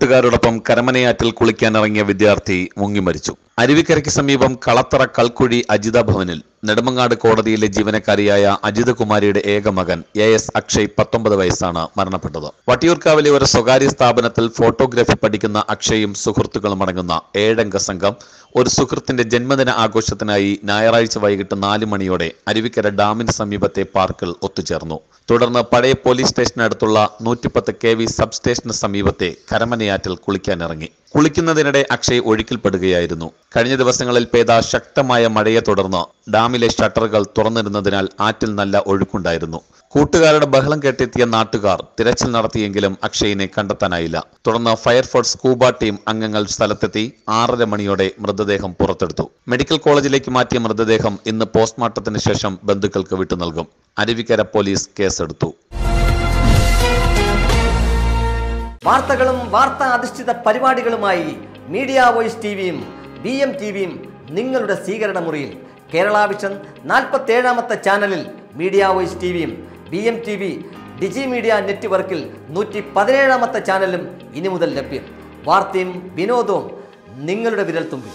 കൂട്ടുകാരോടൊപ്പം കരമനയാറ്റിൽ കുളിക്കാനിറങ്ങിയ വിദ്യാർത്ഥി മുങ്ങിമരിച്ചു അരുവിക്കരയ്ക്ക് സമീപം കളത്തറ കൽക്കുഴി അജിത ഭവനിൽ നെടുമങ്ങാട് കോടതിയിലെ ജീവനക്കാരിയായ അജിത് കുമാരിയുടെ ഏക മകൻ എ എസ് അക്ഷയ് പത്തൊമ്പത് വയസ്സാണ് മരണപ്പെട്ടത്. വട്ടിയൂർക്കാവിലെ ഒരു സ്വകാര്യ സ്ഥാപനത്തിൽ ഫോട്ടോഗ്രാഫി പഠിക്കുന്ന അക്ഷയും സുഹൃത്തുക്കളും അടങ്ങുന്ന ഏഴംഗ സംഘം ഒരു സുഹൃത്തിന്റെ ജന്മദിന ആഘോഷത്തിനായി ഞായറാഴ്ച വൈകിട്ട് നാല് മണിയോടെ അരുവിക്കര ഡാമിന് സമീപത്തെ പാർക്കിൽ ഒത്തുചേർന്നു. തുടർന്ന് പഴയ പോലീസ് സ്റ്റേഷനടുത്തുള്ള നൂറ്റിപ്പത്ത് കെ വി സബ് സ്റ്റേഷന് സമീപത്തെ കരമനയാറ്റിൽ കുളിക്കാനിറങ്ങി. കുളിക്കുന്നതിനിടെ അക്ഷയ് ഒഴുക്കിൽപ്പെടുകയായിരുന്നു. കഴിഞ്ഞ ദിവസങ്ങളിൽ പെയ്ത ശക്തമായ മഴയെ തുടർന്ന് ഡാമിലെ ഷട്ടറുകൾ തുറന്നിരുന്നതിനാൽ ആറ്റിൽ നല്ല ഒഴുക്കുണ്ടായിരുന്നു. കൂട്ടുകാരുടെ ബഹളം കേട്ടെത്തിയ നാട്ടുകാർ തിരച്ചിൽ നടത്തിയെങ്കിലും അക്ഷയിനെ കണ്ടെത്താനായില്ല. തുടർന്ന് ഫയർഫോഴ്സ് സ്കൂബ ടീം അംഗങ്ങൾ സ്ഥലത്തെത്തി ആറര മണിയോടെ മൃതദേഹം പുറത്തെടുത്തു. മെഡിക്കൽ കോളേജിലേക്ക് മാറ്റിയ മൃതദേഹം ഇന്ന് പോസ്റ്റ്മോർട്ടത്തിന് ശേഷം ബന്ധുക്കൾക്ക് വിട്ടു നൽകും അരുവിക്കര പോലീസ് കേസെടുത്തു. വാർത്തകളും വാർത്താ അധിഷ്ഠിത പരിപാടികളുമായി മീഡിയ വോയിസ് ടി വിയും ബി എം ടി വിയും നിങ്ങളുടെ സ്വീകരണ മുറിയിൽ കേരള വിഷൻ നാൽപ്പത്തി ഏഴാമത്തെ ചാനലിൽ മീഡിയ വോയിസ് ടി വിയും B M T V digi media നെറ്റ്വർക്കിൽ നൂറ്റി പതിനേഴാമത്തെ ചാനലും ഇനി മുതൽ ലഭ്യം. വാർത്തയും വിനോദവും നിങ്ങളുടെ വിരൽത്തുമ്പിൽ.